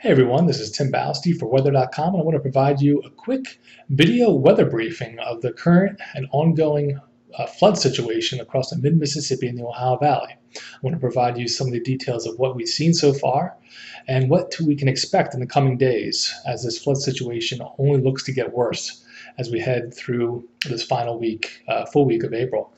Hey everyone, this is Tim Ballisty for Weather.com and I want to provide you a quick video weather briefing of the current and ongoing uh, flood situation across the mid-Mississippi and the Ohio Valley. I want to provide you some of the details of what we've seen so far and what we can expect in the coming days as this flood situation only looks to get worse as we head through this final week, uh, full week of April.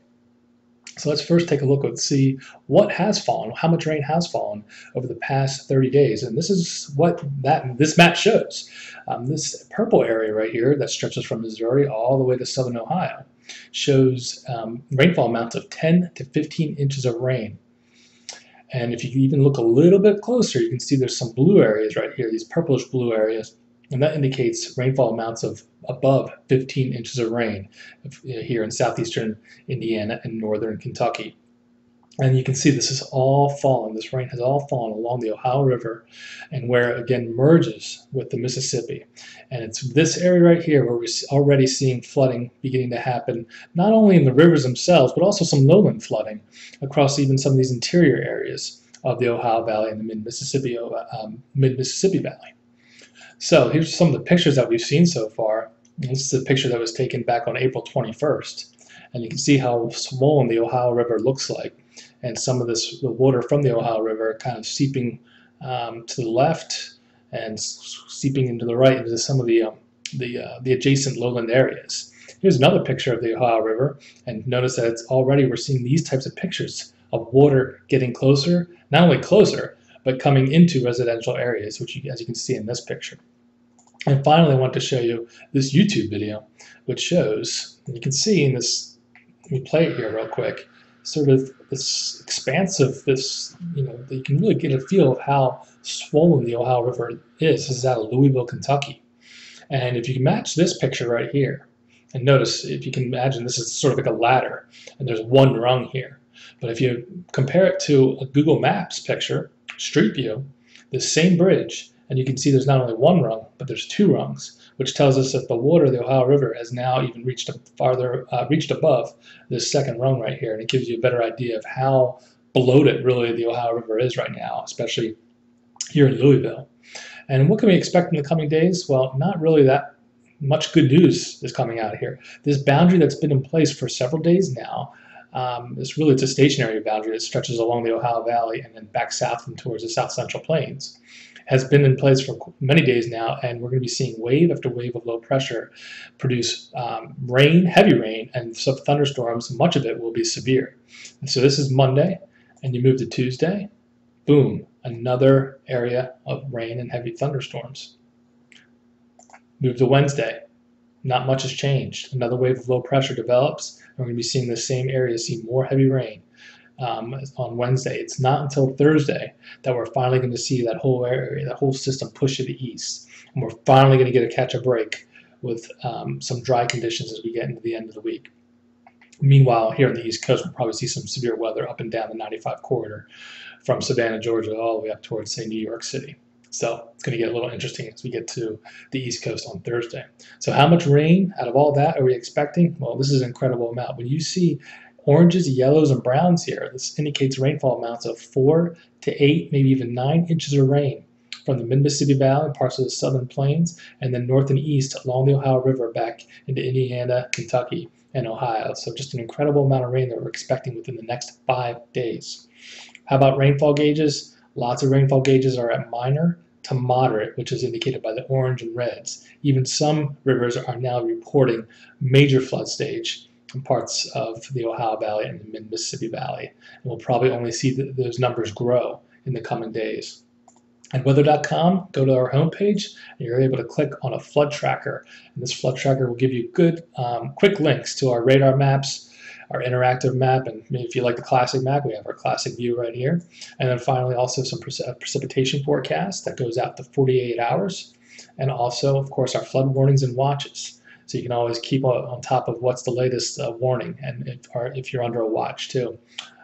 So let's first take a look and see what has fallen, how much rain has fallen over the past 30 days. And this is what that this map shows. Um, this purple area right here that stretches from Missouri all the way to southern Ohio shows um, rainfall amounts of 10 to 15 inches of rain. And if you even look a little bit closer, you can see there's some blue areas right here, these purplish blue areas and that indicates rainfall amounts of above 15 inches of rain here in southeastern Indiana and northern Kentucky. And you can see this is all fallen, this rain has all fallen along the Ohio River and where it again merges with the Mississippi. And it's this area right here where we're already seeing flooding beginning to happen, not only in the rivers themselves, but also some lowland flooding across even some of these interior areas of the Ohio Valley and the mid-Mississippi um, mid-Mississippi Valley. So here's some of the pictures that we've seen so far. This is a picture that was taken back on April 21st. And you can see how swollen the Ohio River looks like. And some of this, the water from the Ohio River kind of seeping um, to the left and seeping into the right into some of the, um, the, uh, the adjacent lowland areas. Here's another picture of the Ohio River. And notice that it's already we're seeing these types of pictures of water getting closer, not only closer, but coming into residential areas, which you, as you can see in this picture. And finally, I want to show you this YouTube video, which shows, you can see in this, let me play it here real quick, sort of this expansive, this, you know, you can really get a feel of how swollen the Ohio River is. This is out of Louisville, Kentucky. And if you can match this picture right here, and notice, if you can imagine, this is sort of like a ladder, and there's one rung here. But if you compare it to a Google Maps picture, Street View, the same bridge, and you can see there's not only one rung, but there's two rungs, which tells us that the water the Ohio River has now even reached farther, uh, reached above this second rung right here, and it gives you a better idea of how bloated really the Ohio River is right now, especially here in Louisville. And what can we expect in the coming days? Well, not really that much good news is coming out of here. This boundary that's been in place for several days now um, it's really it's a stationary boundary that stretches along the Ohio Valley and then back south and towards the South Central Plains. Has been in place for many days now, and we're going to be seeing wave after wave of low pressure produce um, rain, heavy rain, and some thunderstorms. Much of it will be severe. And so this is Monday, and you move to Tuesday, boom, another area of rain and heavy thunderstorms. Move to Wednesday, not much has changed. Another wave of low pressure develops. And we're going to be seeing the same area see more heavy rain um, on Wednesday. It's not until Thursday that we're finally going to see that whole area, that whole system push to the east. And we're finally going to get a catch a break with um, some dry conditions as we get into the end of the week. Meanwhile, here on the East Coast, we'll probably see some severe weather up and down the 95 corridor from Savannah, Georgia, all the way up towards, say, New York City. So it's going to get a little interesting as we get to the East Coast on Thursday. So how much rain out of all that are we expecting? Well, this is an incredible amount. When you see oranges, yellows, and browns here, this indicates rainfall amounts of four to eight, maybe even nine inches of rain from the mid-Mississippi Valley, parts of the southern plains, and then north and east along the Ohio River back into Indiana, Kentucky, and Ohio. So just an incredible amount of rain that we're expecting within the next five days. How about rainfall gauges? Lots of rainfall gauges are at minor to moderate, which is indicated by the orange and reds. Even some rivers are now reporting major flood stage in parts of the Ohio Valley and the mid-Mississippi Valley. And we'll probably only see the, those numbers grow in the coming days. At weather.com, go to our homepage, and you're able to click on a flood tracker. And this flood tracker will give you good, um, quick links to our radar maps, our interactive map, and if you like the classic map, we have our classic view right here. And then finally also some precipitation forecast that goes out to 48 hours. And also, of course, our flood warnings and watches. So you can always keep on top of what's the latest uh, warning, and if, if you're under a watch too,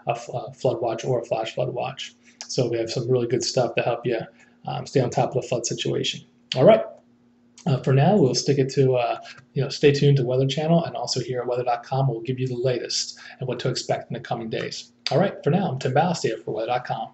a, a flood watch or a flash flood watch. So we have some really good stuff to help you um, stay on top of the flood situation. All right. Uh, for now, we'll stick it to, uh, you know, stay tuned to Weather Channel and also here at weather.com, we'll give you the latest and what to expect in the coming days. All right, for now, I'm Tim Ballisty for weather.com.